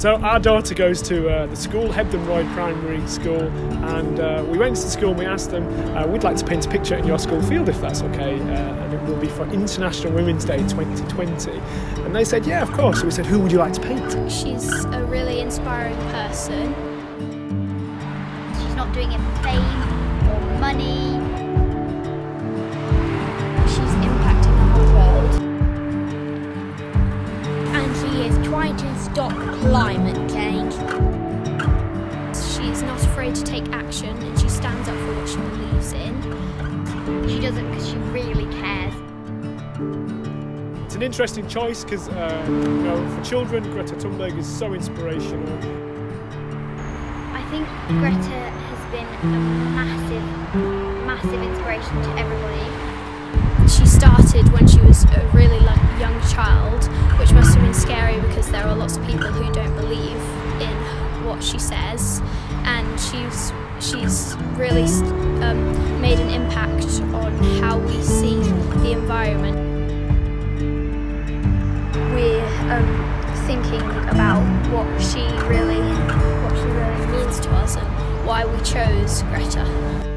So our daughter goes to uh, the school, Hebden Royd Primary School, and uh, we went to the school and we asked them, uh, we'd like to paint a picture in your school field if that's okay, uh, and it will be for International Women's Day 2020. And they said, yeah, of course. So we said, who would you like to paint? She's a really inspiring person. She's not doing it for fame or money. She is trying to stop climate change. She's not afraid to take action and she stands up for what she believes in. She does it because she really cares. It's an interesting choice because, uh, you know, for children, Greta Thunberg is so inspirational. I think Greta has been a massive, massive inspiration to everybody. She started when she was a what she says, and she's she's really um, made an impact on how we see the environment. We're um, thinking about what she really what she really means to us and why we chose Greta.